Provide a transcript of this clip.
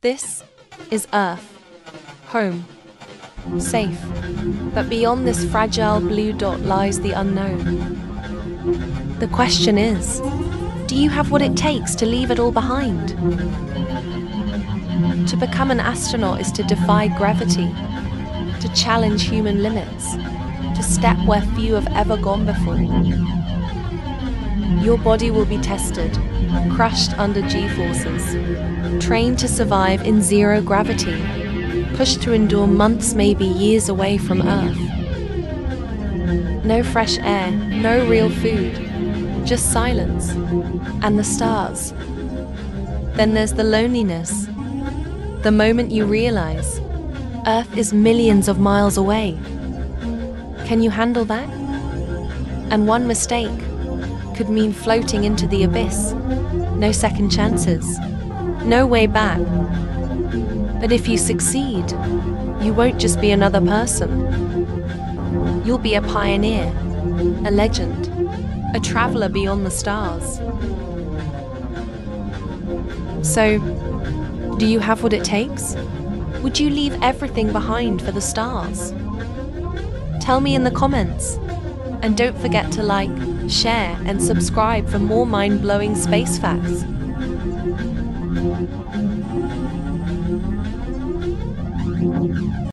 This is Earth, home, safe. But beyond this fragile blue dot lies the unknown. The question is do you have what it takes to leave it all behind? To become an astronaut is to defy gravity, to challenge human limits, to step where few have ever gone before. Your body will be tested, crushed under G forces, trained to survive in zero gravity, pushed to endure months, maybe years away from Earth. No fresh air, no real food, just silence and the stars. Then there's the loneliness. The moment you realize Earth is millions of miles away. Can you handle that? And one mistake could mean floating into the abyss. No second chances. No way back. But if you succeed, you won't just be another person. You'll be a pioneer, a legend, a traveler beyond the stars. So, do you have what it takes? Would you leave everything behind for the stars? Tell me in the comments. And don't forget to like, share, and subscribe for more mind blowing space facts.